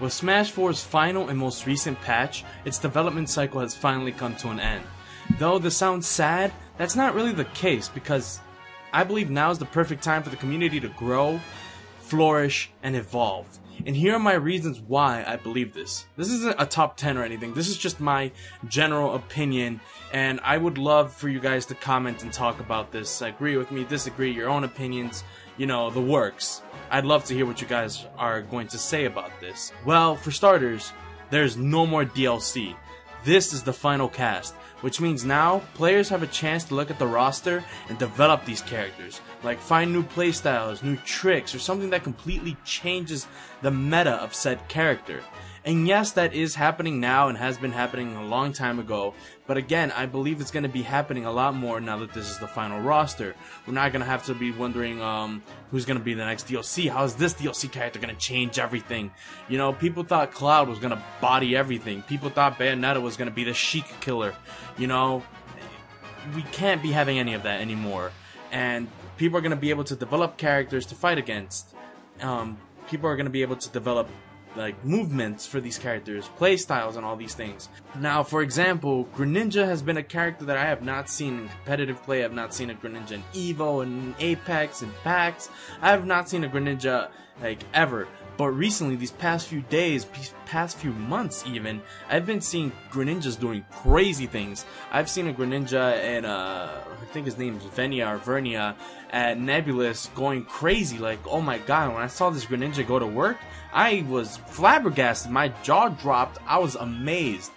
With Smash 4's final and most recent patch, its development cycle has finally come to an end. Though this sounds sad, that's not really the case because I believe now is the perfect time for the community to grow, flourish, and evolve. And here are my reasons why I believe this. This isn't a top 10 or anything. This is just my general opinion. And I would love for you guys to comment and talk about this. Agree with me, disagree, your own opinions, you know, the works. I'd love to hear what you guys are going to say about this. Well, for starters, there's no more DLC. This is the final cast, which means now players have a chance to look at the roster and develop these characters. Like find new playstyles, new tricks, or something that completely changes the meta of said character. And yes, that is happening now and has been happening a long time ago. But again, I believe it's going to be happening a lot more now that this is the final roster. We're not going to have to be wondering um, who's going to be the next DLC. How is this DLC character going to change everything? You know, people thought Cloud was going to body everything. People thought Bayonetta was going to be the Sheik killer. You know, we can't be having any of that anymore. And people are going to be able to develop characters to fight against. Um, people are going to be able to develop like movements for these characters, play styles, and all these things. Now, for example, Greninja has been a character that I have not seen in competitive play. I have not seen a Greninja in Evo and Apex and PAX. I have not seen a Greninja like ever. But recently, these past few days, past few months even, I've been seeing Greninjas doing crazy things. I've seen a Greninja and uh, I think his name is Venia or Vernia at Nebulous going crazy. Like, oh my god, when I saw this Greninja go to work, I was flabbergasted. My jaw dropped. I was amazed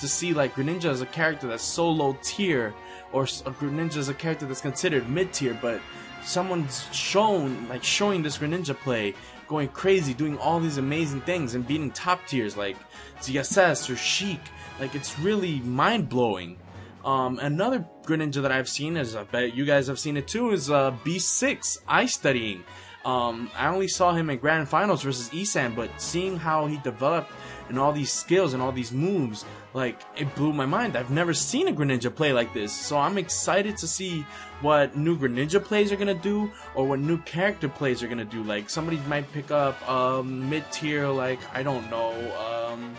to see like Greninja as a character that's so low tier, or a Greninja as a character that's considered mid tier, but someone's shown like showing this Greninja play going crazy, doing all these amazing things and beating top tiers like ZSS or Sheik. Like it's really mind blowing. Um, another Greninja that I've seen, as I bet you guys have seen it too, is uh, B6 Ice Studying. Um, I only saw him in Grand Finals versus Esam, but seeing how he developed and all these skills and all these moves, like it blew my mind. I've never seen a Greninja play like this, so I'm excited to see what new Greninja plays are gonna do or what new character plays are gonna do. Like somebody might pick up um, mid tier, like I don't know, um,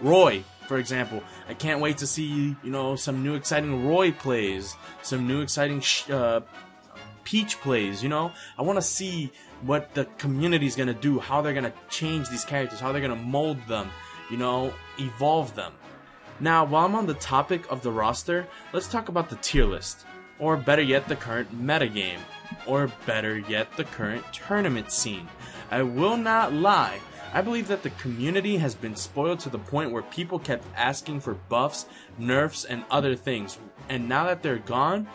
Roy for example. I can't wait to see you know some new exciting Roy plays, some new exciting uh, Peach plays, you know? I want to see what the community is going to do, how they're going to change these characters, how they're going to mold them, you know, evolve them. Now, while I'm on the topic of the roster, let's talk about the tier list. Or better yet, the current metagame. Or better yet, the current tournament scene. I will not lie, I believe that the community has been spoiled to the point where people kept asking for buffs, nerfs, and other things. And now that they're gone,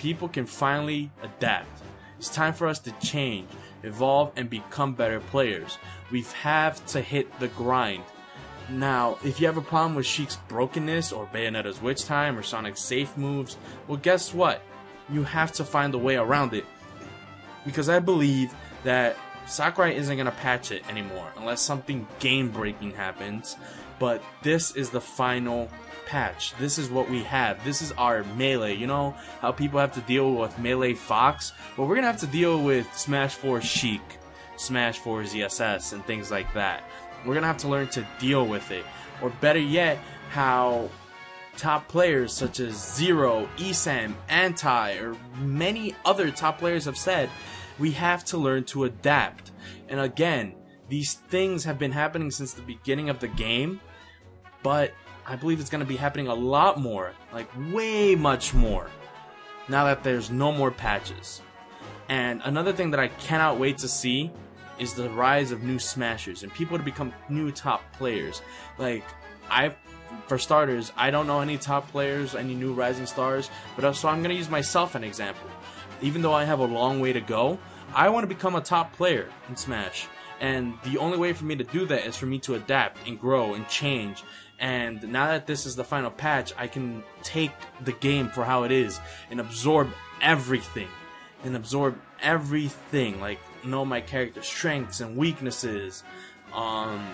people can finally adapt. It's time for us to change, evolve, and become better players. We have to hit the grind. Now, if you have a problem with Sheik's brokenness, or Bayonetta's Witch Time, or Sonic's safe moves, well, guess what? You have to find a way around it. Because I believe that Sakurai isn't going to patch it anymore unless something game breaking happens. But this is the final patch. This is what we have. This is our melee. You know how people have to deal with melee Fox? Well, we're gonna have to deal with Smash 4 Sheik, Smash 4 ZSS, and things like that. We're gonna have to learn to deal with it. Or better yet, how top players such as Zero, Esam, Anti, or many other top players have said, we have to learn to adapt. And again, these things have been happening since the beginning of the game, but I believe it's going to be happening a lot more, like way much more, now that there's no more patches. And another thing that I cannot wait to see is the rise of new smashers and people to become new top players. Like, I, for starters, I don't know any top players, any new rising stars, but so I'm going to use myself an example. Even though I have a long way to go, I want to become a top player in Smash. And the only way for me to do that is for me to adapt and grow and change and now that this is the final patch, I can take the game for how it is and absorb everything. And absorb everything. Like, know my character's strengths and weaknesses. Um,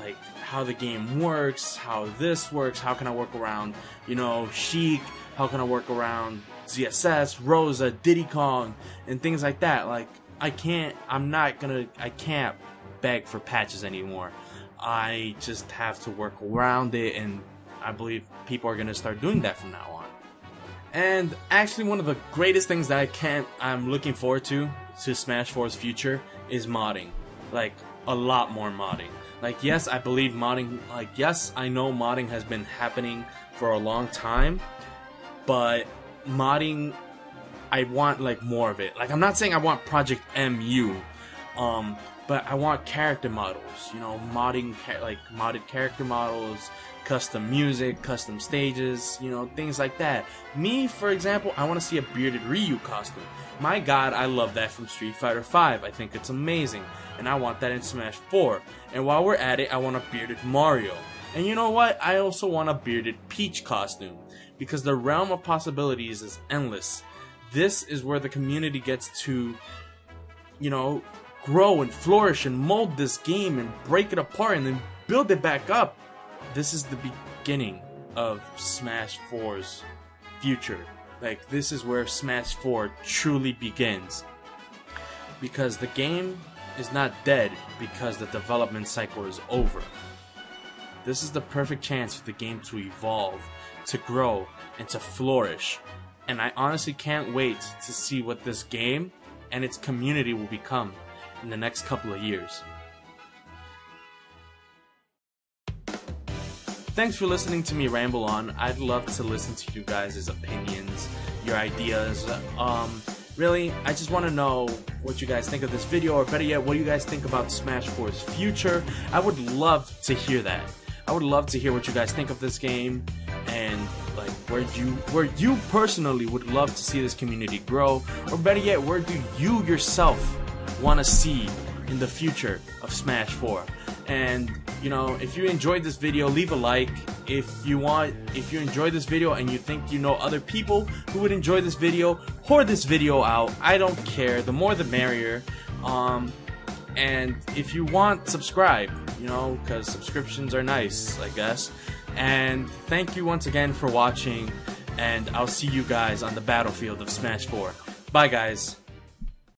like, how the game works, how this works, how can I work around, you know, Sheik, how can I work around ZSS, Rosa, Diddy Kong, and things like that. Like, I can't, I'm not gonna, I can't beg for patches anymore. I just have to work around it, and I believe people are gonna start doing that from now on. And actually, one of the greatest things that I can't, I'm looking forward to to Smash 4's future is modding, like a lot more modding. Like, yes, I believe modding, like, yes, I know modding has been happening for a long time, but modding, I want, like, more of it. Like, I'm not saying I want Project M, um, but I want character models, you know, modding, like, modded character models, custom music, custom stages, you know, things like that. Me, for example, I want to see a bearded Ryu costume. My god, I love that from Street Fighter V. I think it's amazing. And I want that in Smash 4. And while we're at it, I want a bearded Mario. And you know what? I also want a bearded Peach costume. Because the realm of possibilities is endless. This is where the community gets to, you know, grow and flourish and mold this game and break it apart and then build it back up. This is the beginning of Smash 4's future. Like, this is where Smash 4 truly begins. Because the game is not dead because the development cycle is over. This is the perfect chance for the game to evolve, to grow, and to flourish. And I honestly can't wait to see what this game and its community will become in the next couple of years. Thanks for listening to me ramble on. I'd love to listen to you guys' opinions, your ideas. Um, really, I just want to know what you guys think of this video, or better yet, what do you guys think about Smash 4's future? I would love to hear that. I would love to hear what you guys think of this game, where you where you personally would love to see this community grow, or better yet, where do you yourself want to see in the future of Smash 4? And you know, if you enjoyed this video, leave a like. If you want, if you enjoyed this video and you think you know other people who would enjoy this video, pour this video out. I don't care. The more the merrier. Um, and if you want, subscribe. You know, because subscriptions are nice, I guess. And thank you once again for watching. And I'll see you guys on the battlefield of Smash 4. Bye, guys.